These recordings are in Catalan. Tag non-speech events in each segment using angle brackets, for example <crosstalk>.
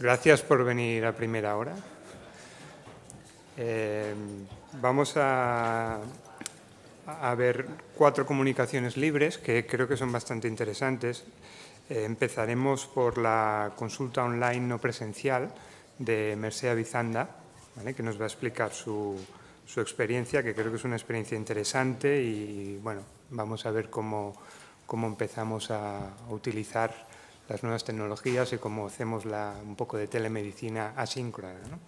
Gracias por venir a primera hora. Eh, vamos a, ver cuatro comunicaciones libres que creo que son bastante interesantes. Eh, empezaremos por la consulta online no presencial de Mercea Bizanda, que nos va a explicar su, su, experiencia, que creo que es una experiencia interesante y bueno, vamos a ver cómo, cómo empezamos a utilizar las nuevas tecnologías y cómo hacemos la, un poco de telemedicina asíncrona. ¿no?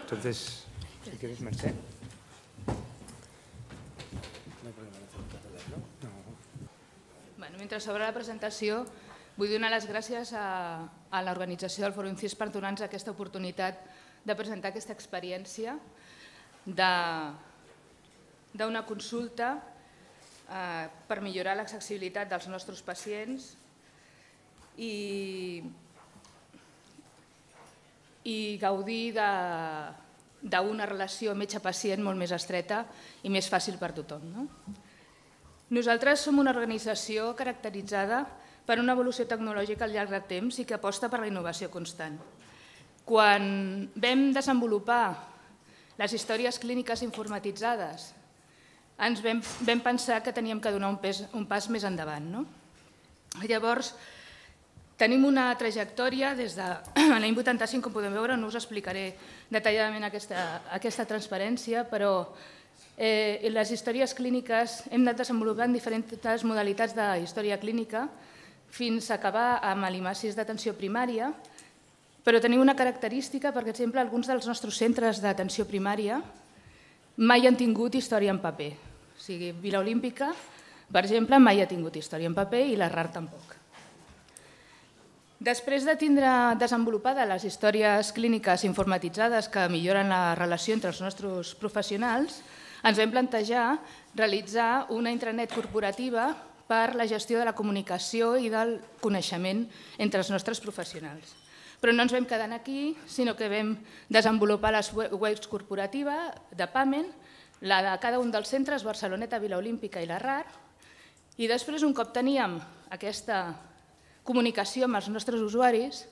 Entonces, si quieres, Mercè. Bueno, mentre s'obre la presentació, vull donar les gràcies a, a l'organització del Fòrum CIS per donar-nos aquesta oportunitat de presentar aquesta experiència d'una consulta eh, per millorar l'accessibilitat dels nostres pacients i, i gaudir d'una relació metge-pacient molt més estreta i més fàcil per tothom. No? Nosaltres som una organització caracteritzada per una evolució tecnològica al llarg de temps i que aposta per la innovació constant. Quan vam desenvolupar les històries clíniques informatitzades, ens vam, vam pensar que teníem que donar un, pes, un pas més endavant. No? Llavors, Tenim una trajectòria des de <clears throat> l'any 85, com podem veure, no us explicaré detalladament aquesta, aquesta transparència, però eh, les històries clíniques hem anat desenvolupant diferents modalitats de història clínica fins a acabar amb l'IMACIS d'atenció primària, però tenim una característica, per exemple, alguns dels nostres centres d'atenció primària mai han tingut història en paper. O sigui, Vila Olímpica, per exemple, mai ha tingut història en paper i la RAR tampoc. Després de tindre desenvolupades les històries clíniques informatitzades que milloren la relació entre els nostres professionals, ens vam plantejar realitzar una intranet corporativa per la gestió de la comunicació i del coneixement entre els nostres professionals. Però no ens vam quedar aquí, sinó que vam desenvolupar les webs corporatives de PAMEN, la de cada un dels centres, Barceloneta, Vila Olímpica i la RAR, i després, un cop teníem aquesta comunicació amb els nostres usuaris,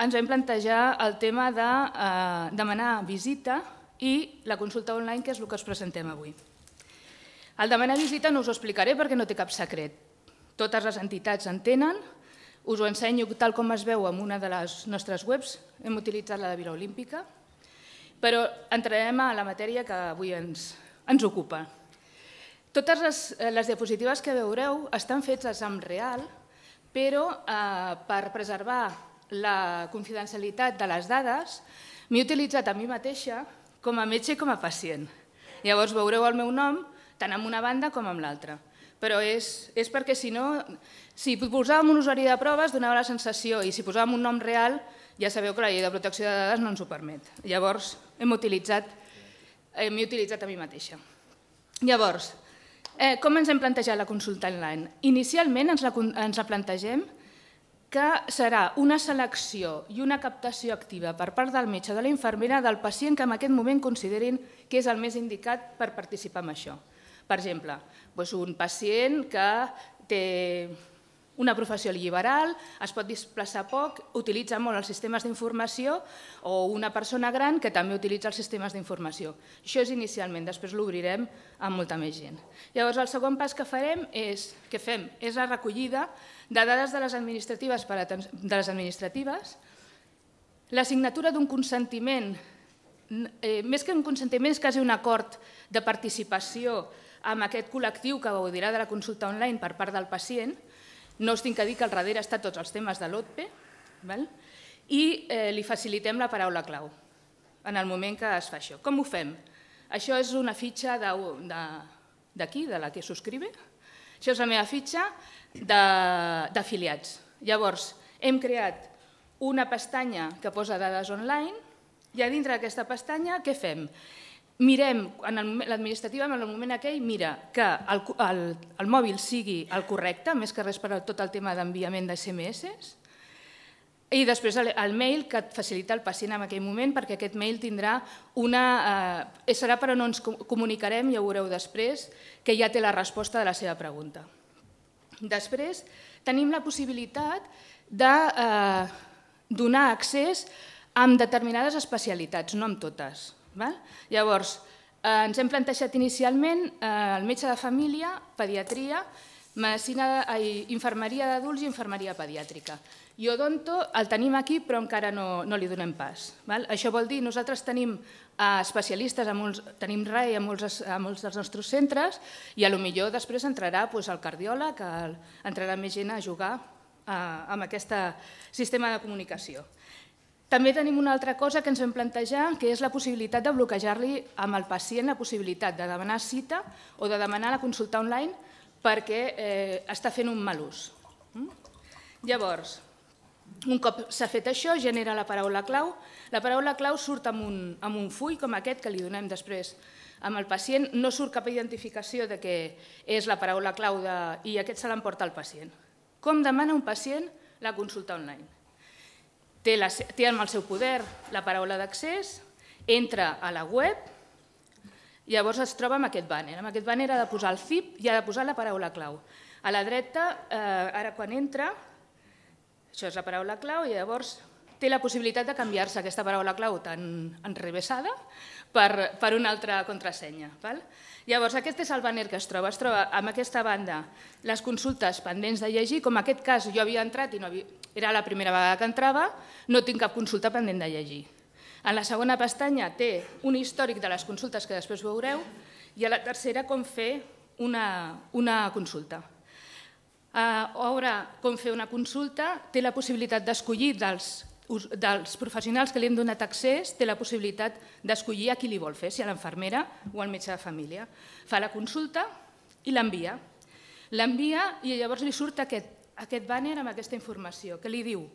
ens vam plantejar el tema de eh, demanar visita i la consulta online, que és el que us presentem avui. El demanar visita no us ho explicaré perquè no té cap secret. Totes les entitats en tenen, us ho ensenyo tal com es veu en una de les nostres webs, hem utilitzat la de Vila Olímpica, però entrarem a la matèria que avui ens, ens ocupa. Totes les, les diapositives que veureu estan fetes en real, però eh, per preservar la confidencialitat de les dades m'he utilitzat a mi mateixa com a metge i com a pacient. Llavors veureu el meu nom tant en una banda com en l'altra. Però és, és perquè si no, si posàvem un usuari de proves donava la sensació i si posàvem un nom real ja sabeu que la llei de protecció de dades no ens ho permet. Llavors hem utilitzat, m'he utilitzat a mi mateixa. Llavors, Eh, com ens hem plantejat la consulta online? Inicialment ens la, ens la plantegem que serà una selecció i una captació activa per part del metge o de la infermera del pacient que en aquest moment considerin que és el més indicat per participar en això. Per exemple, doncs un pacient que té una professió liberal, es pot desplaçar poc, utilitza molt els sistemes d'informació o una persona gran que també utilitza els sistemes d'informació. Això és inicialment, després l'obrirem amb molta més gent. Llavors, el segon pas que farem és, que fem, és la recollida de dades de les administratives, per de les administratives, la signatura d'un consentiment, eh, més que un consentiment, és quasi un acord de participació amb aquest col·lectiu que gaudirà de la consulta online per part del pacient, no us tinc que dir que al darrere està tots els temes de l'OTPE i eh, li facilitem la paraula clau en el moment que es fa això. Com ho fem? Això és una fitxa d'aquí, de, de la que subscribe. Això és la meva fitxa d'afiliats. Llavors, hem creat una pestanya que posa dades online i a dintre d'aquesta pestanya què fem? Mirem, l'administrativa en el moment aquell mira que el, el, el mòbil sigui el correcte, més que res per a tot el tema d'enviament de SMS, i després el, el mail que et facilita el pacient en aquell moment, perquè aquest mail tindrà una... Eh, serà per on ens comunicarem, ja ho veureu després, que ja té la resposta de la seva pregunta. Després tenim la possibilitat de, eh, donar accés amb determinades especialitats, no amb totes. Val? Llavors, eh, ens hem plantejat inicialment eh, el metge de família, pediatria, infermeria d'adults i infermeria pediàtrica. I Odonto el tenim aquí, però encara no, no li donem pas. Val? Això vol dir, nosaltres tenim eh, especialistes, a molts, tenim RAE a molts, a molts dels nostres centres i a lo millor després entrarà el cardiòleg, entrarà més gent a jugar eh, amb aquest sistema de comunicació. També tenim una altra cosa que ens vam plantejar, que és la possibilitat de bloquejar-li amb el pacient la possibilitat de demanar cita o de demanar la consulta online perquè eh, està fent un mal ús. Mm? Llavors, un cop s'ha fet això, genera la paraula clau. La paraula clau surt amb un, amb un full com aquest que li donem després amb el pacient. No surt cap identificació de que és la paraula clau de, i aquest se l'emporta el pacient. Com demana un pacient la consulta online? Té, la, té en el seu poder la paraula d'accés, entra a la web, llavors es troba amb aquest banner. Amb aquest banner ha de posar el CIP i ha de posar la paraula clau. A la dreta, eh, ara quan entra, això és la paraula clau i llavors té la possibilitat de canviar-se aquesta paraula clau tan enrevessada per, per una altra contrasenya. Val? Llavors, aquest és el banner que es troba. Es troba amb aquesta banda les consultes pendents de llegir, com en aquest cas jo havia entrat i no havia, era la primera vegada que entrava, no tinc cap consulta pendent de llegir. En la segona pestanya té un històric de les consultes que després veureu i a la tercera com fer una, una consulta. Veure com fer una consulta té la possibilitat d'escollir dels dels professionals que li hem donat accés té la possibilitat d'escollir a qui li vol fer, si a l'infermera o al metge de família. Fa la consulta i l'envia. L'envia i llavors li surt aquest, aquest banner amb aquesta informació que li diu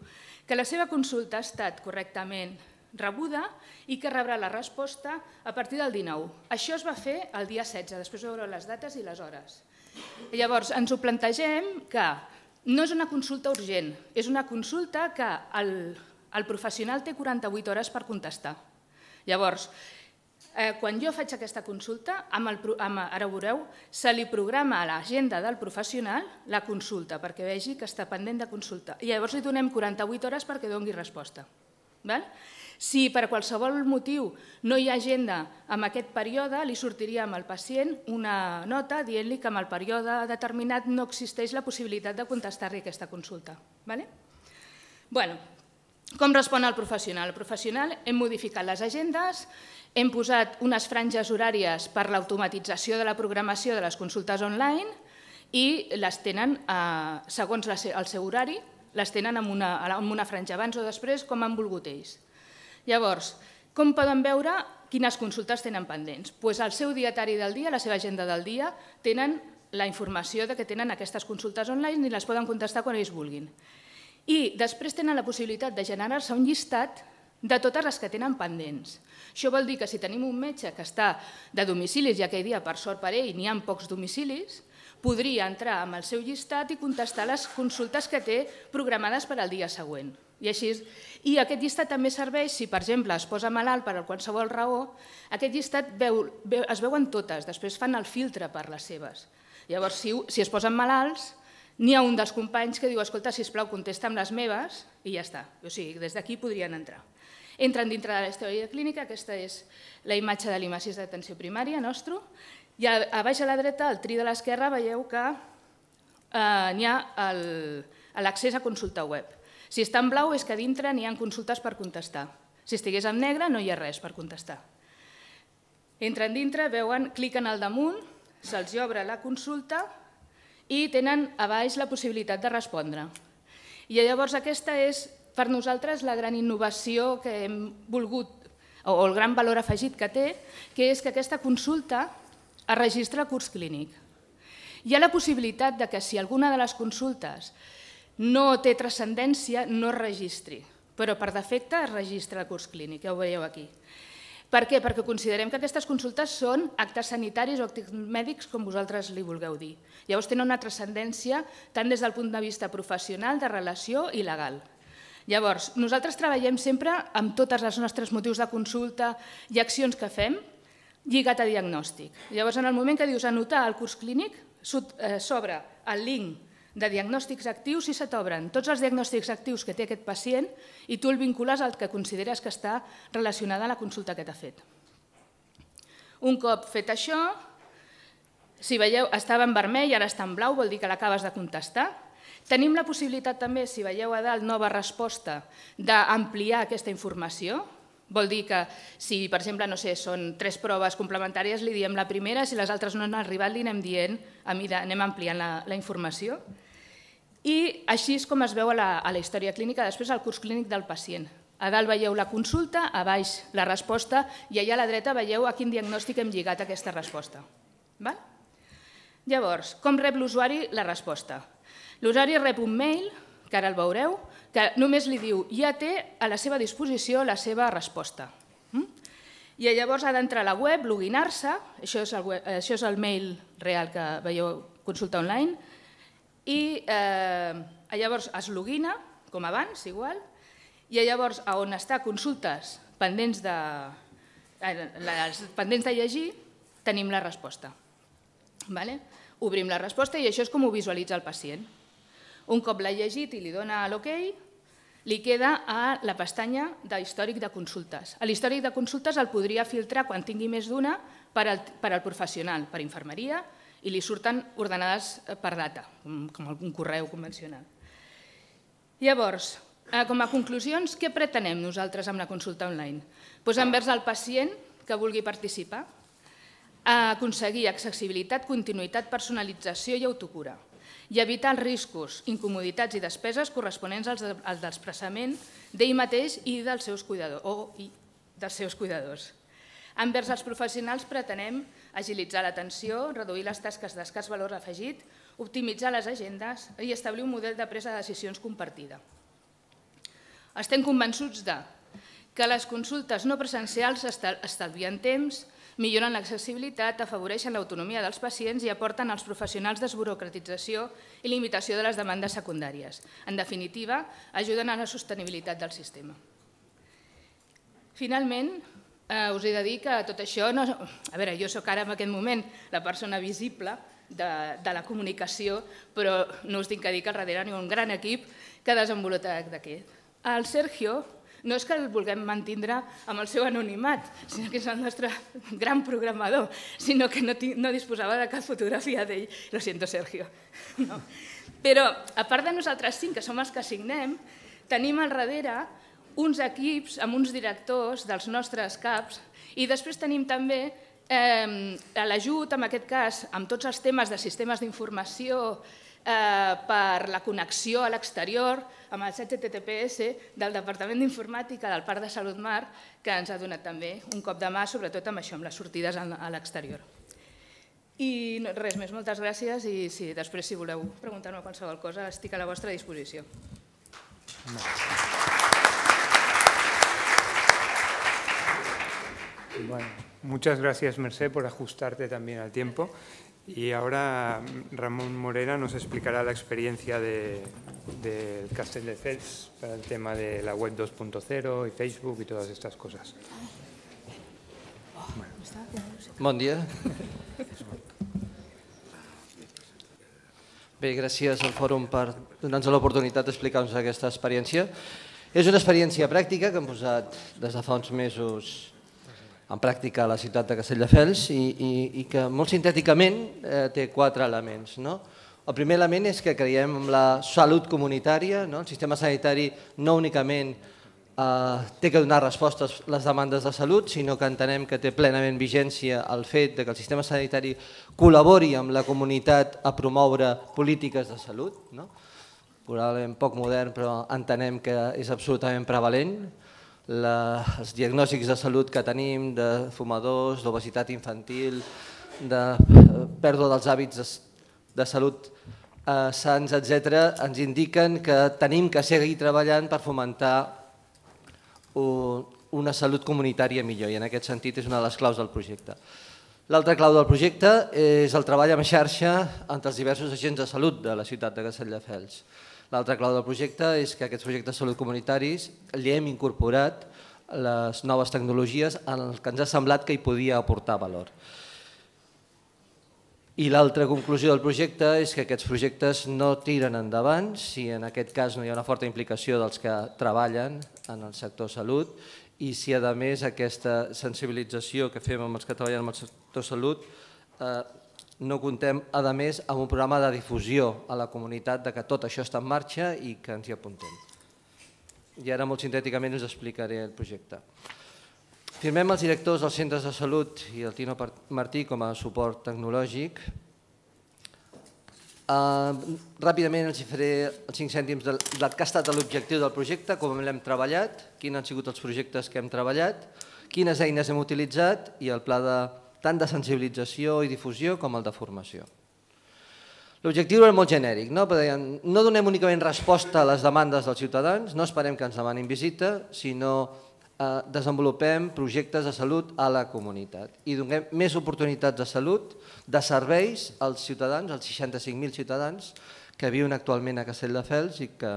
que la seva consulta ha estat correctament rebuda i que rebrà la resposta a partir del 19. Això es va fer el dia 16, després veureu les dates i les hores. Llavors ens ho plantegem que no és una consulta urgent, és una consulta que el, el professional té 48 hores per contestar. Llavors, eh, quan jo faig aquesta consulta, amb el, amb, ara ho veureu, se li programa a l'agenda del professional la consulta perquè vegi que està pendent de consulta. I llavors li donem 48 hores perquè doni resposta. Val? Si per qualsevol motiu no hi ha agenda en aquest període, li sortiria amb el pacient una nota dient-li que en el període determinat no existeix la possibilitat de contestar-li aquesta consulta. Vale? Bueno, com respon el professional? El professional hem modificat les agendes, hem posat unes franges horàries per l'automatització de la programació de les consultes online i les tenen, eh, segons el seu horari, les tenen amb una, amb una franja abans o després, com han volgut ells. Llavors, com poden veure quines consultes tenen pendents? Pues al seu dietari del dia, la seva agenda del dia, tenen la informació de que tenen aquestes consultes online i les poden contestar quan ells vulguin. I després tenen la possibilitat de generar-se un llistat de totes les que tenen pendents. Això vol dir que si tenim un metge que està de domicilis i aquell dia, per sort per ell, n'hi ha pocs domicilis, podria entrar amb el seu llistat i contestar les consultes que té programades per al dia següent. I, així, I aquest llistat també serveix si, per exemple, es posa malalt per qualsevol raó, aquest llistat veu, veu, es veuen totes, després fan el filtre per les seves. Llavors, si, si es posen malalts, N'hi ha un dels companys que diu, escolta, sisplau, contesta amb les meves i ja està. O sigui, des d'aquí podrien entrar. Entren dintre de la història clínica, aquesta és la imatge de l'IMA6 d'atenció primària nostre, i a, a baix a la dreta, al tri de l'esquerra, veieu que eh, n'hi ha l'accés a consulta web. Si està en blau és que dintre n'hi ha consultes per contestar. Si estigués en negre no hi ha res per contestar. Entren dintre, veuen, cliquen al damunt, se'ls obre la consulta i tenen a baix la possibilitat de respondre. I llavors aquesta és per nosaltres la gran innovació que hem volgut, o el gran valor afegit que té, que és que aquesta consulta es registra al curs clínic. Hi ha la possibilitat de que si alguna de les consultes no té transcendència, no es registri, però per defecte es registra el curs clínic, ja ho veieu aquí. Per què? Perquè considerem que aquestes consultes són actes sanitaris o actes mèdics, com vosaltres li vulgueu dir. Llavors tenen una transcendència tant des del punt de vista professional, de relació i legal. Llavors, nosaltres treballem sempre amb tots els nostres motius de consulta i accions que fem lligat a diagnòstic. Llavors, en el moment que dius anotar el curs clínic, eh, s'obre el link de diagnòstics actius i se t'obren tots els diagnòstics actius que té aquest pacient i tu el vincules al que consideres que està relacionada a la consulta que t'ha fet. Un cop fet això, si veieu, estava en vermell, ara està en blau, vol dir que l'acabes de contestar. Tenim la possibilitat també, si veieu a dalt, nova resposta, d'ampliar aquesta informació. Vol dir que si, per exemple, no sé, són tres proves complementàries, li diem la primera, si les altres no han arribat, li anem dient, anem ampliant la, la informació. I així és com es veu a la, a la història clínica, després al curs clínic del pacient. A dalt veieu la consulta, a baix la resposta i allà a la dreta veieu a quin diagnòstic hem lligat aquesta resposta. Val? Llavors, com rep l'usuari la resposta? L'usuari rep un mail, que ara el veureu, que només li diu ja té a la seva disposició la seva resposta. Mm? I llavors ha d'entrar a la web, loginar-se, això, és el això és el mail real que veieu consulta online, i eh, llavors es logina, com abans, igual, i llavors on està consultes pendents de, eh, les pendents de llegir, tenim la resposta. Vale? Obrim la resposta i això és com ho visualitza el pacient. Un cop l'ha llegit i li dona l'ok, li queda a la pestanya d'històric de consultes. L'històric de consultes el podria filtrar quan tingui més d'una per, al, per al professional, per infermeria, i li surten ordenades eh, per data, com un correu convencional. Llavors, eh, com a conclusions, què pretenem nosaltres amb la consulta online? Pues envers el pacient que vulgui participar, aconseguir accessibilitat, continuïtat, personalització i autocura i evitar els riscos, incomoditats i despeses corresponents als, als desplaçament d'ell mateix i dels seus cuidadors, o i dels seus cuidadors. Envers els professionals pretenem agilitzar l'atenció, reduir les tasques d'escàs valor afegit, optimitzar les agendes i establir un model de presa de decisions compartida. Estem convençuts de que les consultes no presencials estalvien temps, milloren l'accessibilitat, afavoreixen l'autonomia dels pacients i aporten als professionals desburocratització i limitació de les demandes secundàries. En definitiva, ajuden a la sostenibilitat del sistema. Finalment, eh, us he de dir que tot això... No... A veure, jo sóc ara en aquest moment la persona visible de, de la comunicació, però no us tinc que dir que al darrere hi ha un gran equip que ha desenvolupat d'aquest. El Sergio no és que el vulguem mantindre amb el seu anonimat, sinó que és el nostre gran programador, sinó que no, no disposava de cap fotografia d'ell. Lo siento, Sergio. No. Però, a part de nosaltres cinc, que som els que signem, tenim al darrere uns equips amb uns directors dels nostres CAPs i després tenim també eh, l'ajut, en aquest cas, amb tots els temes de sistemes d'informació eh, per la connexió a l'exterior amb els HTTPS del Departament d'Informàtica del Parc de Salut Mar, que ens ha donat també un cop de mà, sobretot amb això, amb les sortides a l'exterior. I res més, moltes gràcies i si després si voleu preguntar-me qualsevol cosa estic a la vostra disposició. Bueno, muchas gracias Merced por ajustarte también al tiempo. Y ahora Ramón Morera nos explicará la experiencia del de, de Fels para el tema de la web 2.0 y Facebook y todas estas cosas. Bueno. Bon dia. Bé, gràcies al Fòrum per donar-nos l'oportunitat d'explicar-nos aquesta experiència. És una experiència pràctica que hem posat des de fa uns mesos en pràctica a la ciutat de Castelldefels i, i, i que molt sintèticament eh, té quatre elements. No? El primer element és que creiem en la salut comunitària, no? el sistema sanitari no únicament eh, té que donar respostes a les demandes de salut, sinó que entenem que té plenament vigència el fet de que el sistema sanitari col·labori amb la comunitat a promoure polítiques de salut. No? Probablement poc modern, però entenem que és absolutament prevalent els diagnòstics de salut que tenim, de fumadors, d'obesitat infantil, de eh, pèrdua dels hàbits de, salut eh, sants, etc., ens indiquen que tenim que seguir treballant per fomentar un, una salut comunitària millor i en aquest sentit és una de les claus del projecte. L'altra clau del projecte és el treball en xarxa entre els diversos agents de salut de la ciutat de Castelldefels. L'altra clau del projecte és que aquests projectes de salut comunitaris li hem incorporat les noves tecnologies en el que ens ha semblat que hi podia aportar valor. I l'altra conclusió del projecte és que aquests projectes no tiren endavant si en aquest cas no hi ha una forta implicació dels que treballen en el sector salut i si a més aquesta sensibilització que fem amb els que treballen en el sector salut eh, no contem a més amb un programa de difusió a la comunitat de que tot això està en marxa i que ens hi apuntem. I ara molt sintèticament us explicaré el projecte. Firmem els directors dels centres de salut i el Tino Martí com a suport tecnològic. Uh, ràpidament els faré els 5 cèntims del, del que ha estat l'objectiu del projecte, com l'hem treballat, quins han sigut els projectes que hem treballat, quines eines hem utilitzat i el pla de, tant de sensibilització i difusió com el de formació. L'objectiu era molt genèric, no? Perquè no donem únicament resposta a les demandes dels ciutadans, no esperem que ens demanin visita, sinó eh, desenvolupem projectes de salut a la comunitat i donem més oportunitats de salut, de serveis als ciutadans, als 65.000 ciutadans que viuen actualment a Castelldefels i que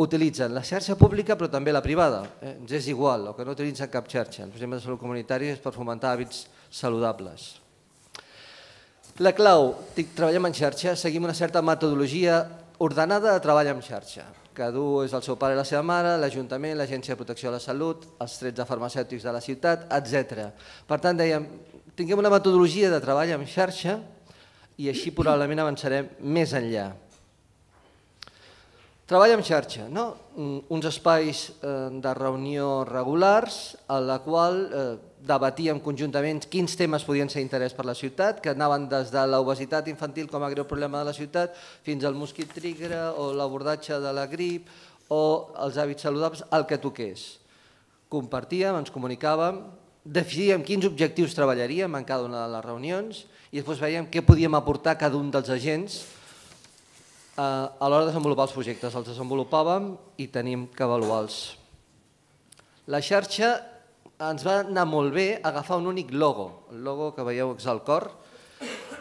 utilitzen la xarxa pública però també la privada. Eh? Ens és igual, o que no utilitzen cap xarxa. El projecte de salut comunitari és per fomentar hàbits saludables. La clau, treballem en xarxa, seguim una certa metodologia ordenada de treball en xarxa. Cadú és el seu pare i la seva mare, l'Ajuntament, l'Agència de Protecció de la Salut, els 13 farmacèutics de la ciutat, etc. Per tant, dèiem, tinguem una metodologia de treball en xarxa i així probablement avançarem més enllà. Treball en xarxa, no? Uns espais eh, de reunió regulars a la qual eh, debatíem conjuntament quins temes podien ser interès per la ciutat, que anaven des de l'obesitat infantil com a greu problema de la ciutat fins al mosquit trigre o l'abordatge de la grip o els hàbits saludables, el que toqués. Compartíem, ens comunicàvem, definíem quins objectius treballaríem en cada una de les reunions i després veiem què podíem aportar cada un dels agents eh, a l'hora de desenvolupar els projectes. Els desenvolupàvem i tenim que avaluar-los. La xarxa ens va anar molt bé agafar un únic logo, el logo que veieu és al cor.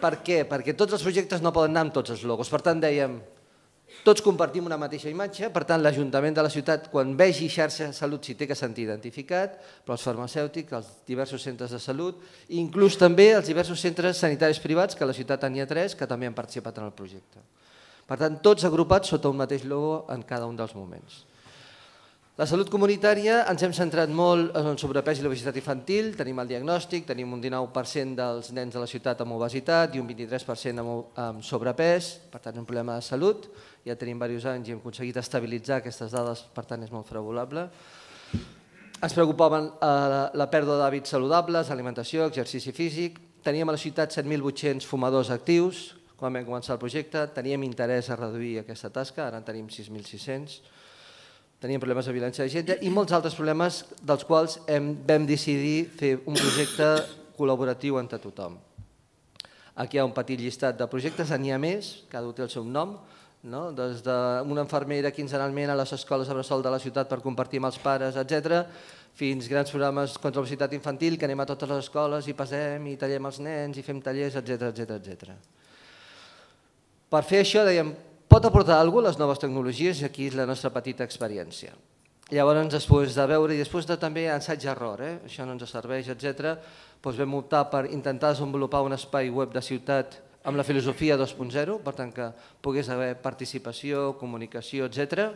Per què? Perquè tots els projectes no poden anar amb tots els logos. Per tant, dèiem, tots compartim una mateixa imatge, per tant, l'Ajuntament de la ciutat, quan vegi xarxa de salut, s'hi té que sentir identificat, però els farmacèutics, els diversos centres de salut, inclús també els diversos centres sanitaris privats, que la ciutat tenia tres, que també han participat en el projecte. Per tant, tots agrupats sota un mateix logo en cada un dels moments. La salut comunitària ens hem centrat molt en el sobrepès i l'obesitat infantil, tenim el diagnòstic, tenim un 19% dels nens de la ciutat amb obesitat i un 23% amb sobrepès, per tant un problema de salut, ja tenim diversos anys i hem aconseguit estabilitzar aquestes dades, per tant és molt favorable. Ens preocupaven eh, la pèrdua d'hàbits saludables, alimentació, exercici físic, teníem a la ciutat 7.800 fumadors actius, quan vam començar el projecte, teníem interès a reduir aquesta tasca, ara en tenim 6.600, teníem problemes de violència de gènere i molts altres problemes dels quals hem, vam decidir fer un projecte col·laboratiu entre tothom. Aquí hi ha un petit llistat de projectes, n'hi ha més, cada un té el seu nom, no? des d'una infermera quinzenalment a les escoles de bressol de la ciutat per compartir amb els pares, etc, fins grans programes contra l'obesitat infantil que anem a totes les escoles i passem i tallem els nens i fem tallers, etc etc etc. Per fer això dèiem, pot aportar alguna les noves tecnologies i aquí és la nostra petita experiència. Llavors, després de veure i després de també ensaig-error, eh? això no ens serveix, etc., doncs vam optar per intentar desenvolupar un espai web de ciutat amb la filosofia 2.0, per tant que pogués haver participació, comunicació, etc.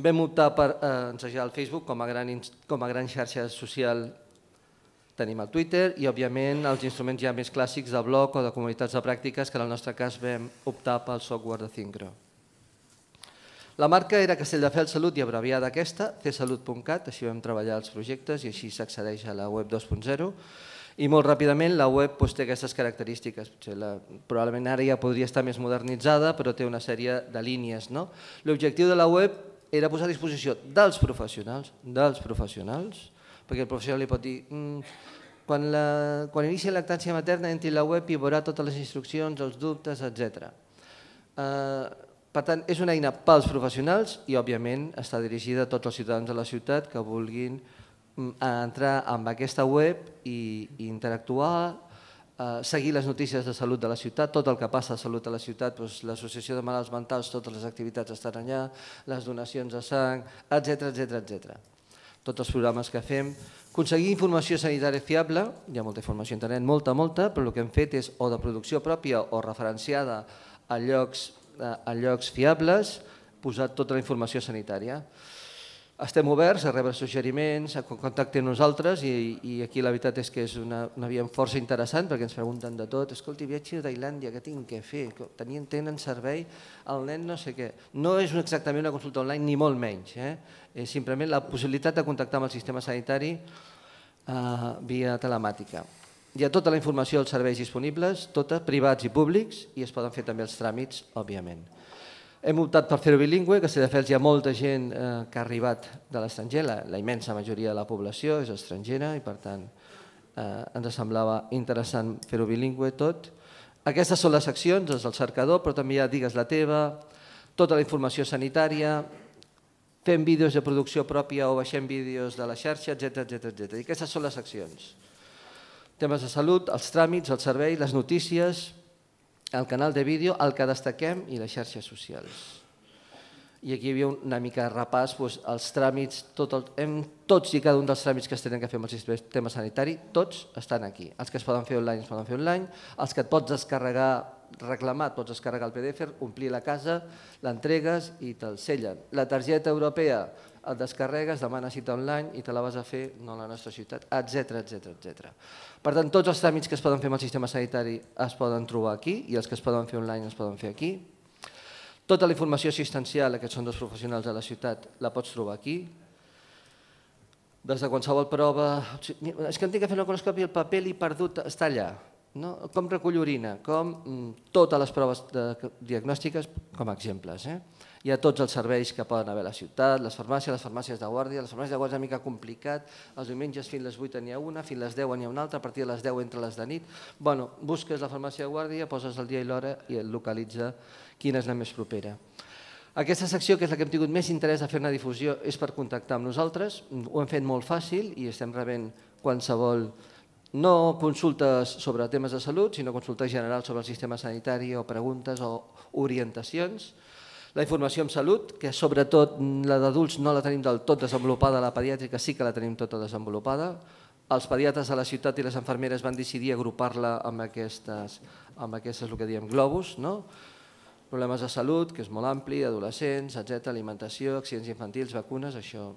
Vam optar per eh, ensejar el Facebook com a gran, com a gran xarxa social Tenim el Twitter i, òbviament, els instruments ja més clàssics de blog o de comunitats de pràctiques, que en el nostre cas vam optar pel software de Thinkro. La marca era Castelldefels Salut i abreviada aquesta, csalut.cat, així vam treballar els projectes i així s'accedeix a la web 2.0. I molt ràpidament la web doncs, té aquestes característiques. La, probablement ara ja podria estar més modernitzada, però té una sèrie de línies. No? L'objectiu de la web era posar a disposició dels professionals, dels professionals, perquè el professional li pot dir mm, quan, la, quan inicia la lactància materna entri a la web i veurà totes les instruccions, els dubtes, etc. Eh, per tant, és una eina pels professionals i, òbviament, està dirigida a tots els ciutadans de la ciutat que vulguin mm, entrar amb aquesta web i, i interactuar, eh, seguir les notícies de salut de la ciutat, tot el que passa a salut de la ciutat, doncs, l'associació de malalts mentals, totes les activitats estan allà, les donacions de sang, etc etc etc. tots els programes que fem. Aconseguir informació sanitària fiable, hi ha molta informació a internet, molta, molta, però el que hem fet és o de producció pròpia o referenciada a llocs, a llocs fiables, posar tota la informació sanitària. Estem oberts a rebre suggeriments, a contactar amb nosaltres i, i aquí la veritat és que és una, una via força interessant perquè ens pregunten de tot. Escolti, viatge a Tailàndia, què tinc que fer? Tenien, tenen servei, el nen no sé què. No és exactament una consulta online ni molt menys. Eh? És simplement la possibilitat de contactar amb el sistema sanitari eh, via telemàtica. Hi ha tota la informació dels serveis disponibles, tota, privats i públics, i es poden fer també els tràmits, òbviament. Hem optat per fer-ho bilingüe, que a Castelldefels hi ha molta gent eh, que ha arribat de l'estranger, la, immensa majoria de la població és estrangera i per tant eh, ens semblava interessant fer-ho bilingüe tot. Aquestes són les seccions, des del cercador, però també hi ha Digues la teva, tota la informació sanitària, fem vídeos de producció pròpia o baixem vídeos de la xarxa, etc etc etc. I aquestes són les seccions. Temes de salut, els tràmits, el servei, les notícies, el canal de vídeo, el que destaquem i les xarxes socials. I aquí hi havia una mica de repàs, doncs, els tràmits, tot el, hem, tots i cada un dels tràmits que es tenen que fer amb el sistema sanitari, tots estan aquí. Els que es poden fer online es poden fer online, els que et pots descarregar reclamat, pots descarregar el PDF, omplir la casa, l'entregues i te'l sellen. La targeta europea et descarregues, demanes cita online i te la vas a fer no a la nostra ciutat, etc etc etc. Per tant, tots els tràmits que es poden fer amb el sistema sanitari es poden trobar aquí i els que es poden fer online es poden fer aquí. Tota la informació assistencial, aquests són dos professionals de la ciutat, la pots trobar aquí. Des de qualsevol prova... És que em tinc que fer una conoscòpia i el paper l'he perdut, està allà. No? Com recull orina, com mm, totes les proves de, diagnòstiques com a exemples. Eh? Hi ha tots els serveis que poden haver a la ciutat, les farmàcies, les farmàcies de guàrdia, les farmàcies de guàrdia és una mica complicat, els diumenges fins les 8 n'hi ha una, fins les 10 n'hi ha una altra, a partir de les 10 entre les de nit. Bueno, busques la farmàcia de guàrdia, poses el dia i l'hora i et localitza quina és la més propera. Aquesta secció, que és la que hem tingut més interès a fer una difusió, és per contactar amb nosaltres. Ho hem fet molt fàcil i estem rebent qualsevol no consultes sobre temes de salut, sinó consultes generals sobre el sistema sanitari o preguntes o orientacions. La informació en salut, que sobretot la d'adults no la tenim del tot desenvolupada, la pediàtrica sí que la tenim tota desenvolupada. Els pediatres de la ciutat i les enfermeres van decidir agrupar-la amb aquestes, amb aquestes, el que diem, globus, no? problemes de salut, que és molt ampli, adolescents, etc, alimentació, accidents infantils, vacunes, això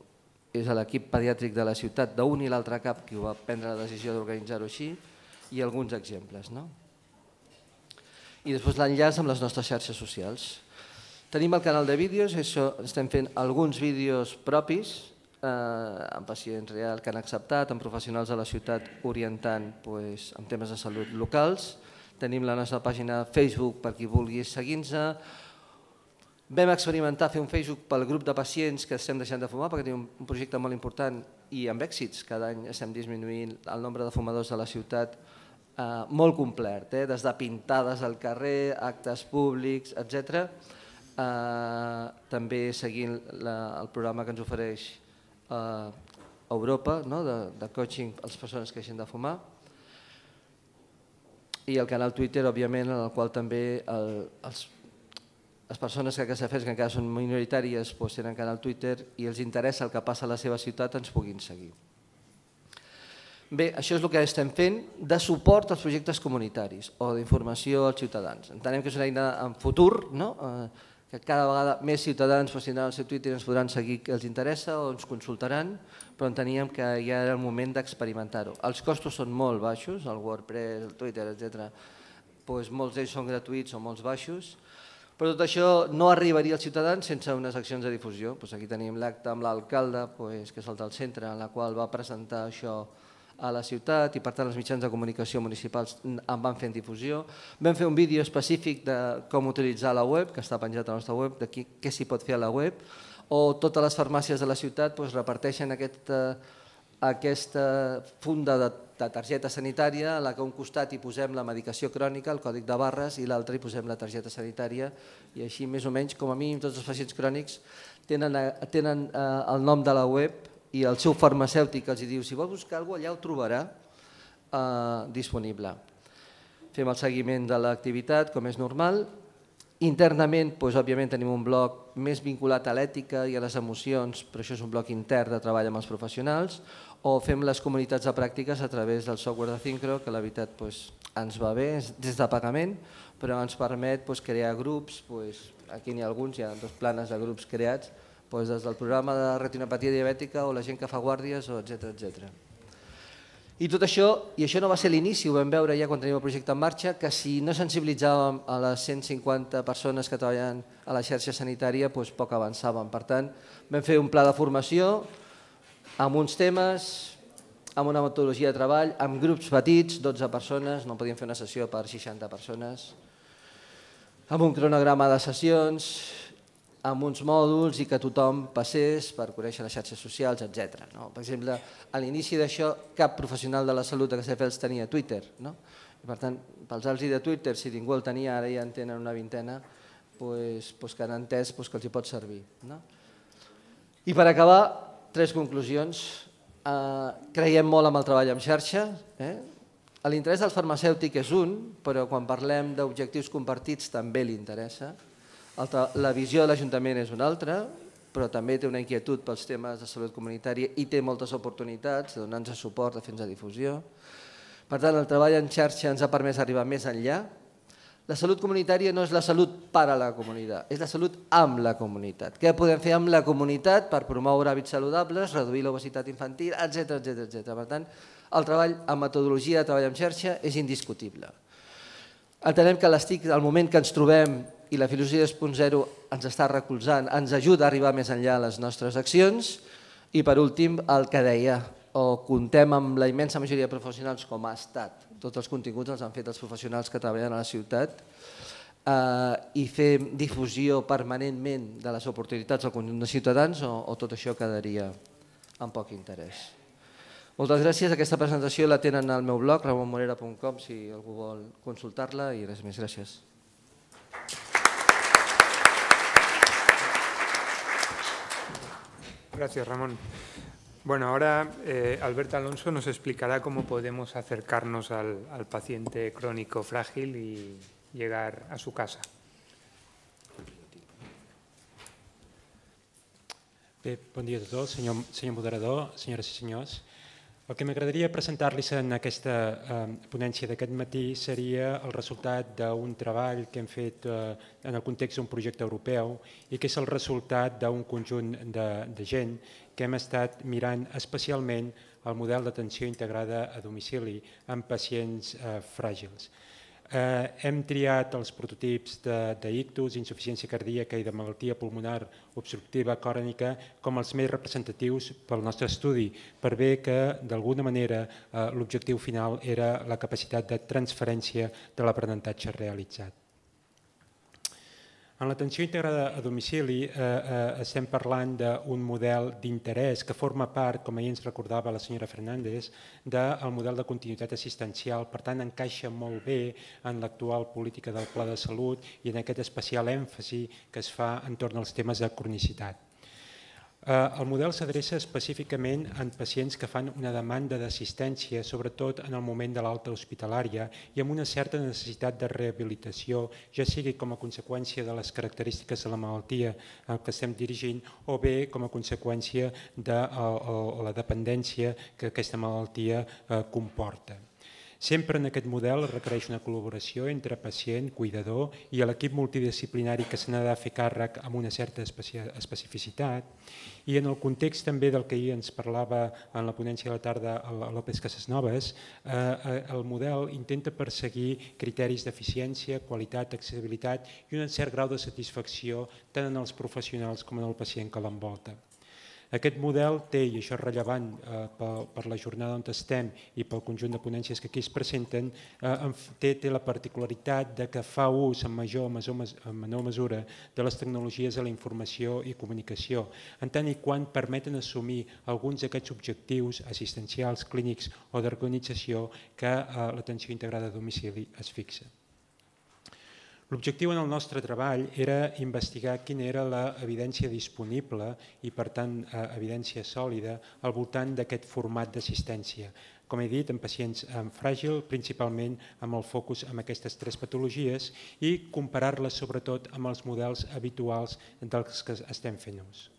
és l'equip pediàtric de la ciutat d'un i l'altre cap qui va prendre la decisió d'organitzar-ho així i alguns exemples. No? I després l'enllaç amb les nostres xarxes socials. Tenim el canal de vídeos, això estem fent alguns vídeos propis eh, amb pacients reals que han acceptat, amb professionals de la ciutat orientant pues, en temes de salut locals. Tenim la nostra pàgina Facebook per qui vulgui seguir-nos. Vam experimentar fer un Facebook pel grup de pacients que estem deixant de fumar perquè tenim un projecte molt important i amb èxits. Cada any estem disminuint el nombre de fumadors de la ciutat eh, molt complet, eh? des de pintades al carrer, actes públics, etc eh, també seguint la, el programa que ens ofereix eh, Europa no? de, de coaching a les persones que deixen de fumar i el canal Twitter, òbviament, en el qual també el, els, les persones que a Castelldefels, que encara són minoritàries, doncs tenen canal Twitter i els interessa el que passa a la seva ciutat, ens puguin seguir. Bé, això és el que estem fent de suport als projectes comunitaris o d'informació als ciutadans. Entenem que és una eina en futur, no? Eh, que cada vegada més ciutadans tindran el seu Twitter ens podran seguir que els interessa o ens consultaran, però enteníem que ja era el moment d'experimentar-ho. Els costos són molt baixos, el WordPress, el Twitter, etc. Pues, molts d'ells són gratuïts o molts baixos, però tot això no arribaria als ciutadans sense unes accions de difusió. Pues aquí tenim l'acte amb l'alcalde, pues, que és el del centre, en la qual va presentar això a la ciutat i per tant els mitjans de comunicació municipals en van fent difusió. Vam fer un vídeo específic de com utilitzar la web, que està penjat a la nostra web, de qui, què s'hi pot fer a la web, o totes les farmàcies de la ciutat doncs, reparteixen aquesta, aquesta funda de, de targeta sanitària a la que a un costat hi posem la medicació crònica, el còdic de barres, i l'altre hi posem la targeta sanitària, i així més o menys, com a mínim, tots els pacients crònics tenen, tenen eh, el nom de la web i el seu farmacèutic els diu si vol buscar alguna allà ho trobarà eh, disponible. Fem el seguiment de l'activitat com és normal Internament, doncs, òbviament, tenim un bloc més vinculat a l'ètica i a les emocions, però això és un bloc intern de treball amb els professionals, o fem les comunitats de pràctiques a través del software de Syncro, que la veritat doncs, ens va bé, des de pagament, però ens permet doncs, crear grups, doncs, aquí n'hi ha alguns, hi ha dos planes de grups creats, doncs, des del programa de retinopatia diabètica o la gent que fa guàrdies, etc etc. I tot això, i això no va ser l'inici, ho vam veure ja quan tenim el projecte en marxa, que si no sensibilitzàvem a les 150 persones que treballen a la xarxa sanitària, doncs poc avançàvem. Per tant, vam fer un pla de formació amb uns temes, amb una metodologia de treball, amb grups petits, 12 persones, no podíem fer una sessió per 60 persones, amb un cronograma de sessions, amb uns mòduls i que tothom passés per conèixer les xarxes socials, etc. No? Per exemple, a l'inici d'això cap professional de la salut de CSFLs tenia Twitter. No? I per tant, pels alts i de Twitter, si ningú el tenia, ara ja en tenen una vintena, pues, pues que han entès pues, que els hi pot servir. No? I per acabar, tres conclusions. Uh, creiem molt en el treball en xarxa. Eh? L'interès del farmacèutic és un, però quan parlem d'objectius compartits també li interessa. La visió de l'Ajuntament és una altra, però també té una inquietud pels temes de salut comunitària i té moltes oportunitats de donar-nos suport, de fer-nos difusió. Per tant, el treball en xarxa ens ha permès arribar més enllà. La salut comunitària no és la salut per a la comunitat, és la salut amb la comunitat. Què podem fer amb la comunitat per promoure hàbits saludables, reduir l'obesitat infantil, etc etc etc. Per tant, el treball amb metodologia de treball en xarxa és indiscutible. Entenem que l'estic, al moment que ens trobem i la filosofia 2.0 ens està recolzant, ens ajuda a arribar més enllà a les nostres accions i per últim el que deia, o contem amb la immensa majoria de professionals com ha estat, tots els continguts els han fet els professionals que treballen a la ciutat eh, i fer difusió permanentment de les oportunitats al conjunt de ciutadans o, o tot això quedaria amb poc interès. Moltes gràcies. Aquesta presentació la tenen al meu blog, ramonmorera.com, si algú vol consultar-la i res més. Gràcies. Gracias, Ramón. Bueno, ahora eh, Alberto Alonso nos explicará cómo podemos acercarnos al, paciente crónico frágil y llegar a su casa. Bon dia a tots, senyor, senyor moderador, senyores i senyors. El que m'agradaria presentar-los en aquesta eh, ponència d'aquest matí seria el resultat d'un treball que hem fet eh, en el context d'un projecte europeu i que és el resultat d'un conjunt de, de gent que hem estat mirant especialment el model d'atenció integrada a domicili en pacients eh, fràgils. Eh, hem triat els prototips d'ictus, insuficiència cardíaca i de malaltia pulmonar obstructiva crònica com els més representatius pel nostre estudi, per bé que d'alguna manera eh, l'objectiu final era la capacitat de transferència de l'aprenentatge realitzat. En l'atenció integrada a domicili eh, eh, estem parlant d'un model d'interès que forma part, com ahir ens recordava la senyora Fernández, del model de continuïtat assistencial, per tant encaixa molt bé en l'actual política del Pla de Salut i en aquest especial èmfasi que es fa entorn als temes de cronicitat. Eh, el model s'adreça específicament en pacients que fan una demanda d'assistència, sobretot en el moment de l'alta hospitalària i amb una certa necessitat de rehabilitació, ja sigui com a conseqüència de les característiques de la malaltia què estem dirigint o bé com a conseqüència de la dependència que aquesta malaltia eh, comporta. Sempre en aquest model es requereix una col·laboració entre pacient, cuidador i l'equip multidisciplinari que se n'ha de fer càrrec amb una certa especificitat. I en el context també del que ahir ens parlava en la ponència de la tarda a López Casasnoves, eh, eh, el model intenta perseguir criteris d'eficiència, qualitat, accessibilitat i un cert grau de satisfacció tant en els professionals com en el pacient que l'envolta. Aquest model té, i això és rellevant eh, per, la jornada on estem i pel conjunt de ponències que aquí es presenten, eh, té, té la particularitat de que fa ús en major o en menor mesura de les tecnologies de la informació i comunicació, en tant i quan permeten assumir alguns d'aquests objectius assistencials, clínics o d'organització que eh, l'atenció integrada a domicili es fixa. L'objectiu en el nostre treball era investigar quina era l'evidència disponible i, per tant, eh, evidència sòlida al voltant d'aquest format d'assistència. com he dit, en pacients amb fràgil, principalment amb el focus en aquestes tres patologies i comparar-les sobretot amb els models habituals dels que estem fent ús.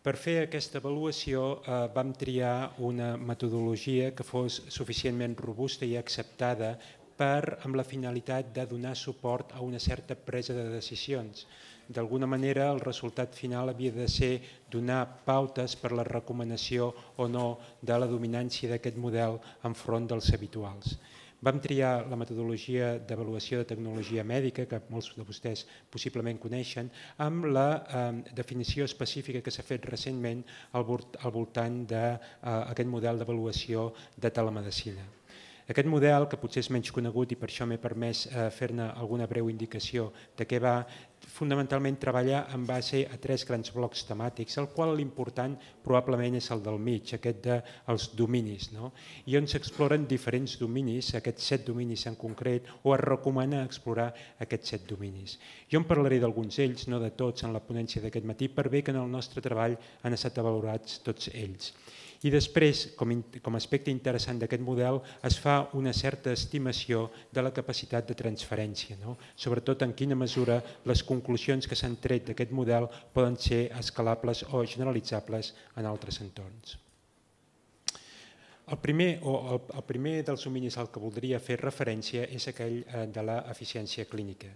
Per fer aquesta avaluació eh, vam triar una metodologia que fos suficientment robusta i acceptada per, amb la finalitat de donar suport a una certa presa de decisions. D'alguna manera el resultat final havia de ser donar pautes per la recomanació o no de la dominància d'aquest model enfront dels habituals. Vam triar la metodologia d'avaluació de tecnologia mèdica, que molts de vostès possiblement coneixen, amb la eh, definició específica que s'ha fet recentment al, voltant d'aquest eh, model d'avaluació de telemedicina. Aquest model, que potser és menys conegut i per això m'he permès eh, fer-ne alguna breu indicació de què va, fonamentalment treballa en base a tres grans blocs temàtics, el qual l'important probablement és el del mig, aquest dels de, dominis, no? i on s'exploren diferents dominis, aquests set dominis en concret, o es recomana explorar aquests set dominis. Jo en parlaré d'alguns d'ells, no de tots, en la ponència d'aquest matí, per bé que en el nostre treball han estat valorats tots ells. I després, com, com a aspecte interessant d'aquest model, es fa una certa estimació de la capacitat de transferència, no? sobretot en quina mesura les conclusions que s'han tret d'aquest model poden ser escalables o generalitzables en altres entorns. El primer, o el, el primer dels dominis al que voldria fer referència és aquell eh, de l'eficiència clínica.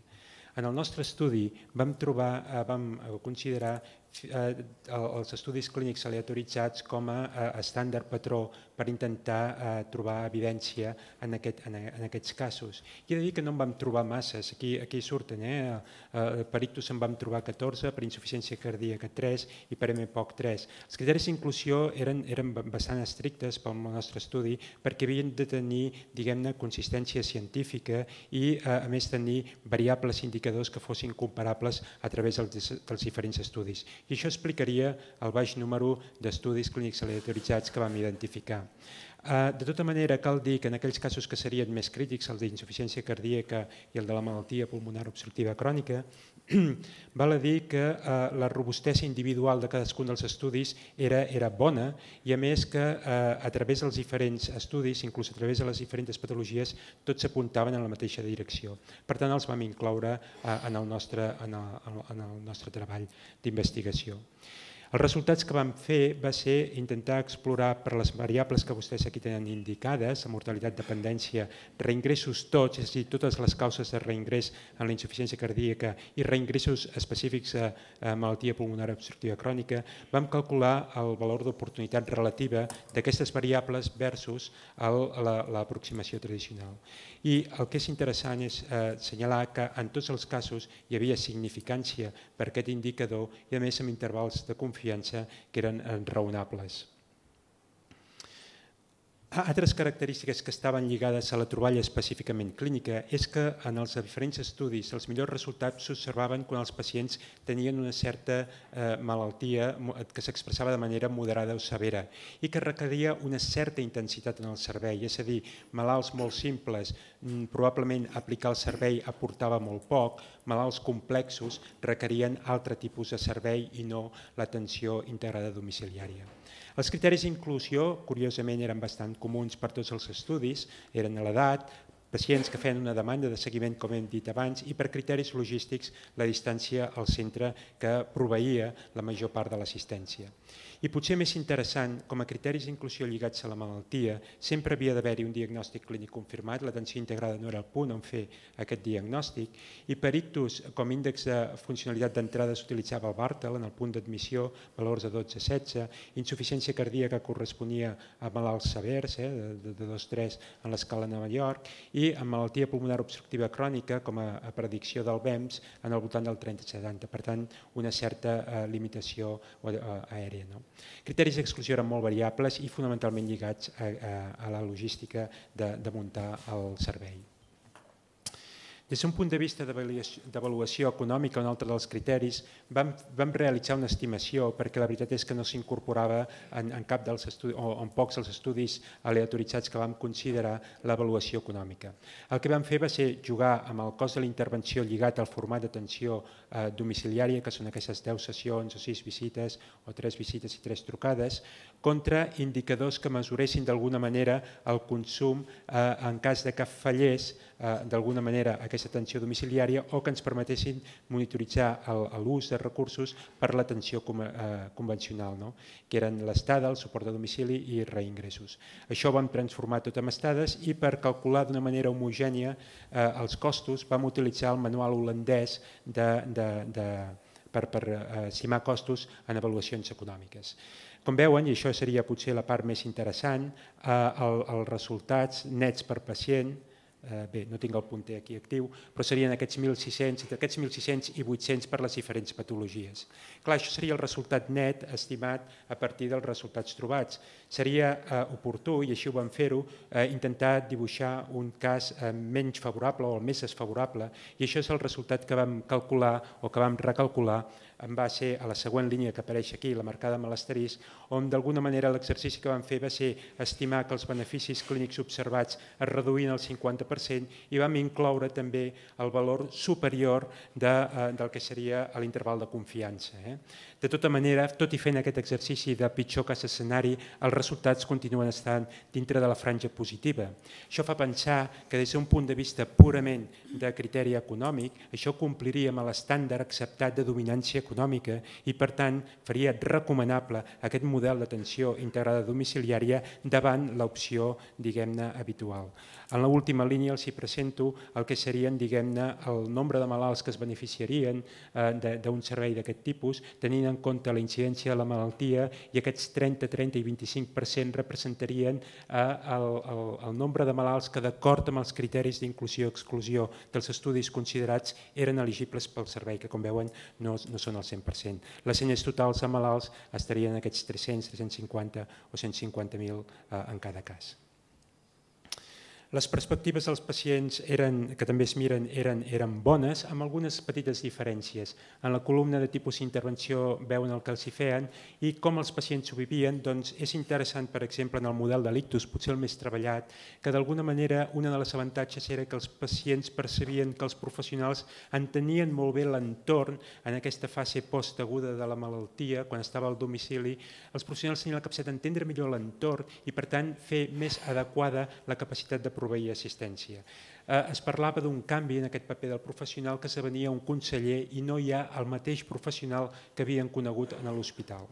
En el nostre estudi vam, trobar, eh, vam considerar eh, els estudis clínics aleatoritzats com a eh, estàndard patró per intentar eh, trobar evidència en, aquest, en, en aquests casos. I he de dir que no en vam trobar masses, aquí, aquí surten, eh? eh per ictus en vam trobar 14, per insuficiència cardíaca 3 i per MPOC 3. Els criteris d'inclusió eren, eren bastant estrictes pel nostre estudi perquè havien de tenir diguem-ne consistència científica i eh, a més tenir variables indicadors que fossin comparables a través dels, dels diferents estudis i això explicaria el baix número d'estudis clínics aleatoritzats que vam identificar. Eh, de tota manera, cal dir que en aquells casos que serien més crítics, el d'insuficiència cardíaca i el de la malaltia pulmonar obstructiva crònica, <clears throat> val a dir que eh, la robustesa individual de cadascun dels estudis era, era bona i a més que eh, a través dels diferents estudis, inclús a través de les diferents patologies, tots s'apuntaven en la mateixa direcció. Per tant, els vam incloure en el nostre, en el, en el nostre treball d'investigació. Els resultats que vam fer va ser intentar explorar per les variables que vostès aquí tenen indicades, mortalitat, dependència, reingressos tots, és a dir, totes les causes de reingrés en la insuficiència cardíaca i reingressos específics a, a malaltia pulmonar obstructiva crònica, vam calcular el valor d'oportunitat relativa d'aquestes variables versus l'aproximació tradicional. I el que és interessant és eh, assenyalar que en tots els casos hi havia significància per aquest indicador i a més amb intervals de confiança que eren eh, raonables. Altres característiques que estaven lligades a la troballa específicament clínica és que en els diferents estudis els millors resultats s'observaven quan els pacients tenien una certa eh, malaltia que s'expressava de manera moderada o severa i que requeria una certa intensitat en el servei, és a dir, malalts molt simples, mm, probablement aplicar el servei aportava molt poc, malalts complexos requerien altre tipus de servei i no l'atenció integrada domiciliària. Els criteris d'inclusió, curiosament, eren bastant comuns per tots els estudis, eren l'edat, pacients que feien una demanda de seguiment, com hem dit abans, i per criteris logístics la distància al centre que proveïa la major part de l'assistència. I potser més interessant, com a criteris d'inclusió lligats a la malaltia, sempre havia d'haver-hi un diagnòstic clínic confirmat, l'atenció integrada no era el punt on fer aquest diagnòstic, i per ictus, com índex de funcionalitat d'entrada s'utilitzava el Bartel en el punt d'admissió, valors de 12 a 16, insuficiència cardíaca corresponia a malalts severs, eh, de, de 2-3 en l'escala Nova York, i amb malaltia pulmonar obstructiva crònica, com a, predicció del BEMS, en el voltant del 30-70, per tant, una certa eh, limitació eh, aèria. No? Criteris d'exclusió eren molt variables i fonamentalment lligats a, a, a la logística de, de muntar el servei. Des d'un punt de vista d'avaluació econòmica, un altre dels criteris, vam, vam realitzar una estimació perquè la veritat és que no s'incorporava en, en cap dels estudis, o en pocs dels estudis aleatoritzats que vam considerar l'avaluació econòmica. El que vam fer va ser jugar amb el cost de la intervenció lligat al format d'atenció eh, domiciliària, que són aquestes 10 sessions o 6 visites o 3 visites i 3 trucades, contra indicadors que mesuressin d'alguna manera el consum eh, en cas de que fallés eh, d'alguna manera aquesta atenció domiciliària o que ens permetessin monitoritzar l'ús de recursos per l'atenció eh, convencional, no? que eren l'estada, el suport de domicili i reingressos. Això ho vam transformar tot en estades i per calcular d'una manera homogènia eh, els costos vam utilitzar el manual holandès de, de, de, per, per estimar costos en avaluacions econòmiques. Com veuen, i això seria potser la part més interessant, eh, els resultats nets per pacient, eh, bé, no tinc el punter aquí actiu, però serien aquests 1.600, entre aquests 1.600 i 800 per les diferents patologies. Clar, això seria el resultat net estimat a partir dels resultats trobats. Seria eh, oportú, i així ho vam fer-ho, eh, intentar dibuixar un cas eh, menys favorable o el més desfavorable, i això és el resultat que vam calcular o que vam recalcular en base a la següent línia que apareix aquí, la marcada amb l'asterisc, on d'alguna manera l'exercici que vam fer va ser estimar que els beneficis clínics observats es reduïen al 50% i vam incloure també el valor superior de, eh, del que seria l'interval de confiança. Eh? De tota manera, tot i fent aquest exercici de pitjor cas escenari, els resultats continuen estant dintre de la franja positiva. Això fa pensar que des d'un punt de vista purament de criteri econòmic, això compliria amb l'estàndard acceptat de dominància econòmica i, per tant, faria recomanable aquest model d'atenció integrada domiciliària davant l'opció, diguem-ne, habitual. En l'última línia els hi presento el que serien diguem-ne el nombre de malalts que es beneficiarien eh, d'un servei d'aquest tipus, tenint en compte la incidència de la malaltia i aquests 30, 30 i 25% representarien eh, el, el, el nombre de malalts que d'acord amb els criteris d'inclusió i exclusió dels estudis considerats eren elegibles pel servei, que com veuen no, no són el 100%. Les senyes totals de malalts estarien aquests 300, 350 o 150.000 eh, en cada cas. Les perspectives dels pacients eren, que també es miren eren, eren bones, amb algunes petites diferències. En la columna de tipus intervenció veuen el feien i com els pacients ho vivien. Doncs és interessant, per exemple, en el model de l'ictus, potser el més treballat, que d'alguna manera una de les avantatges era que els pacients percebien que els professionals entenien molt bé l'entorn en aquesta fase postaguda de la malaltia, quan estava al domicili. Els professionals tenien la capacitat d'entendre millor l'entorn i, per tant, fer més adequada la capacitat de proveir assistència. Eh, es parlava d'un canvi en aquest paper del professional que esdevenia un conseller i no hi ha el mateix professional que havien conegut en l'hospital.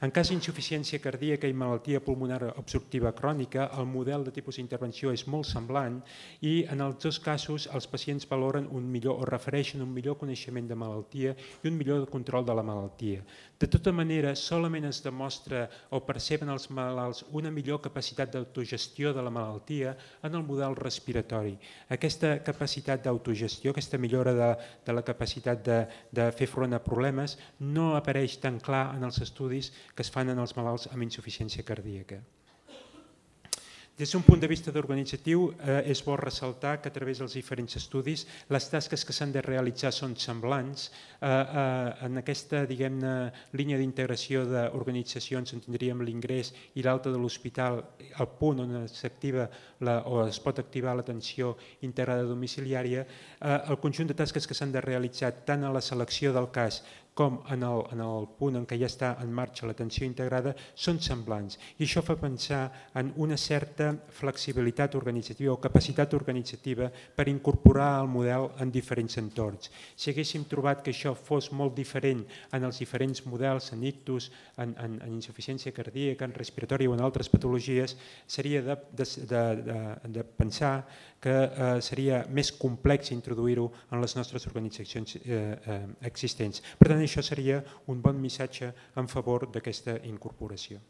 En cas d'insuficiència cardíaca i malaltia pulmonar obstructiva crònica, el model de tipus d'intervenció és molt semblant i en els dos casos els pacients valoren un millor o refereixen un millor coneixement de malaltia i un millor control de la malaltia. De tota manera, solament es demostra o perceben els malalts una millor capacitat d'autogestió de la malaltia en el model respiratori. Aquesta capacitat d'autogestió, aquesta millora de, de la capacitat de, de fer front a problemes, no apareix tan clar en els estudis que es fan en els malalts amb insuficiència cardíaca. Des d'un punt de vista organitzatiu, eh, és bo ressaltar que a través dels diferents estudis les tasques que s'han de realitzar són semblants. Eh, eh, en aquesta línia d'integració d'organitzacions on tindríem l'ingrés i l'alta de l'hospital, al punt on s'activa o es pot activar l'atenció integrada domiciliària, eh, el conjunt de tasques que s'han de realitzar tant a la selecció del cas com en el, en el punt en què ja està en marxa l'atenció integrada són semblants i això fa pensar en una certa flexibilitat organitzativa o capacitat organitzativa per incorporar el model en diferents entorns. Si haguéssim trobat que això fos molt diferent en els diferents models, en ictus, en, en, en insuficiència cardíaca, en respiratòria o en altres patologies, seria de, de, de, de, de pensar que eh, seria més complex introduir-ho en les nostres organitzacions eh, eh, existents. Per tant, això seria un bon missatge en favor d'aquesta incorporació.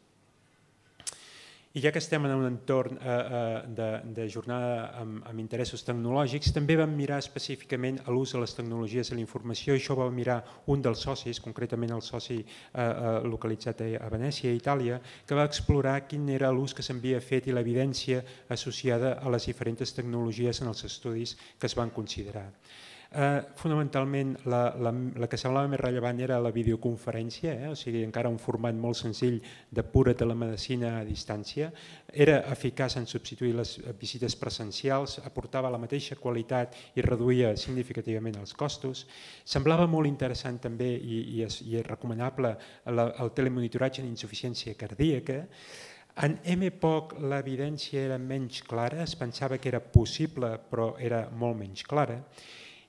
I ja que estem en un entorn eh, eh, de, de jornada amb, amb interessos tecnològics, també vam mirar específicament a l'ús de les tecnologies de la informació i això va mirar un dels socis, concretament el soci eh, eh, localitzat a Venècia, a Itàlia, que va explorar quin era l'ús que s'havia fet i l'evidència associada a les diferents tecnologies en els estudis que es van considerar. Eh, fonamentalment la, la, la que semblava més rellevant era la videoconferència, eh? o sigui, encara un format molt senzill de pura telemedicina a distància. Era eficaç en substituir les visites presencials, aportava la mateixa qualitat i reduïa significativament els costos. Semblava molt interessant també i, i, és, i és recomanable la, el telemonitoratge en insuficiència cardíaca. En M-POC l'evidència era menys clara, es pensava que era possible però era molt menys clara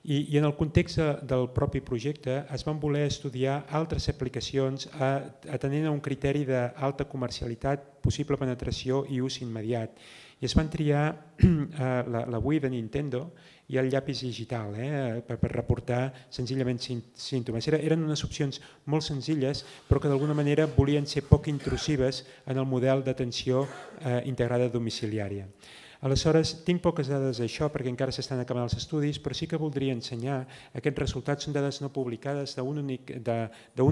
i, I en el context de, del propi projecte es van voler estudiar altres aplicacions a, atenent a un criteri d'alta comercialitat, possible penetració i ús immediat. I es van triar <clears throat> eh, la, la Wii de Nintendo i el llapis digital eh, per, per reportar senzillament símptomes. Era, eren unes opcions molt senzilles però que d'alguna manera volien ser poc intrusives en el model d'atenció eh, integrada domiciliària. Aleshores, tinc poques dades d'això perquè encara s'estan acabant els estudis, però sí que voldria ensenyar aquests resultats, són dades no publicades d'un de,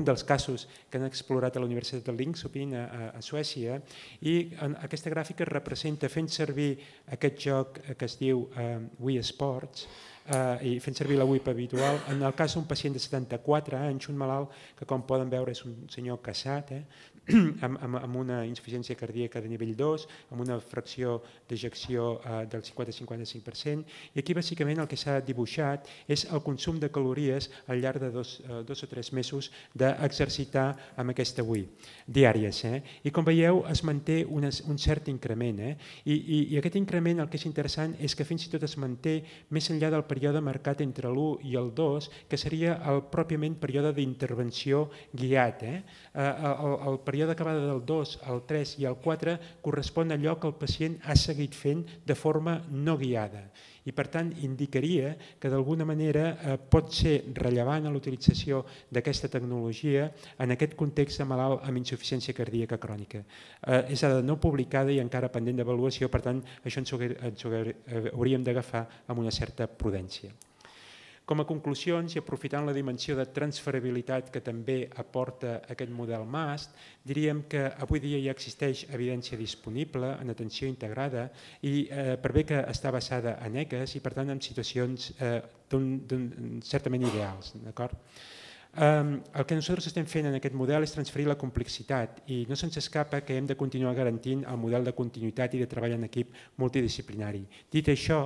dels casos que han explorat a la Universitat de Linköping a, a Suècia i en aquesta gràfica representa fent servir aquest joc que es diu eh, Wii Sports, eh, i fent servir la WIP habitual. En el cas d'un pacient de 74 anys, un malalt que com poden veure és un senyor casat, eh, <clears throat> amb, amb, amb una insuficiència cardíaca de nivell 2, amb una fracció d'ejecció eh, del 50-55%, i aquí bàsicament el que s'ha dibuixat és el consum de calories al llarg de dos, eh, dos o tres mesos d'exercitar amb aquesta UI, diàries. Eh? I com veieu es manté un, un cert increment, eh? I, i, i aquest increment el que és interessant és que fins i tot es manté més enllà del període marcat entre l'1 i el 2, que seria el pròpiament període d'intervenció guiat. Eh? Eh, el, el període acabada del 2 al 3 i al 4 correspon a allò que el pacient ha seguit fent de forma no guiada i per tant indicaria que d'alguna manera eh, pot ser rellevant l'utilització d'aquesta tecnologia en aquest context de malalt amb insuficiència cardíaca crònica. Eh, és dada no publicada i encara pendent d'avaluació, per tant això ens ens ho hauríem d'agafar amb una certa prudència. Com a conclusions, i aprofitant la dimensió de transferabilitat que també aporta aquest model MAST, diríem que avui dia ja existeix evidència disponible en atenció integrada i eh, per bé que està basada en ECAS i per tant en situacions eh, certament ideals. D'acord? El que nosaltres estem fent en aquest model és transferir la complexitat i no se'ns escapa que hem de continuar garantint el model de continuïtat i de treball en equip multidisciplinari. Dit això,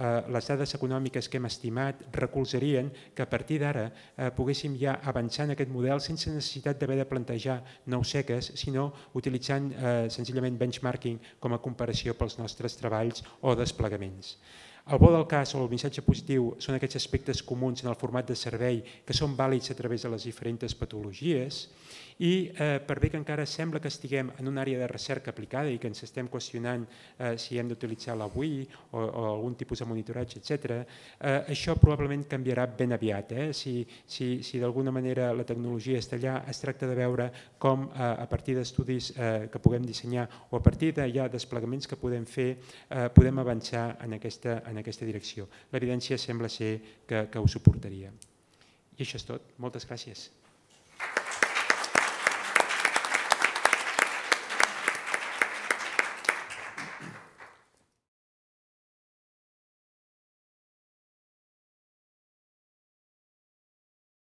eh, les dades econòmiques que hem estimat recolzarien que a partir d'ara eh, poguéssim ja avançar en aquest model sense necessitat d'haver de plantejar nous seques, sinó utilitzant eh, senzillament benchmarking com a comparació pels nostres treballs o desplegaments. El bo del cas o el missatge positiu són aquests aspectes comuns en el format de servei que són vàlids a través de les diferents patologies i eh, per bé que encara sembla que estiguem en una àrea de recerca aplicada i que ens estem qüestionant eh, si hem d'utilitzar la WI o, o algun tipus de monitoratge, etc., eh, això probablement canviarà ben aviat. Eh? Si, si, si d'alguna manera la tecnologia està allà, es tracta de veure com eh, a partir d'estudis eh, que puguem dissenyar o a partir de ja desplegaments que podem fer, eh, podem avançar en aquesta, en aquesta direcció. L'evidència sembla ser que, que ho suportaria. I això és tot. Moltes gràcies.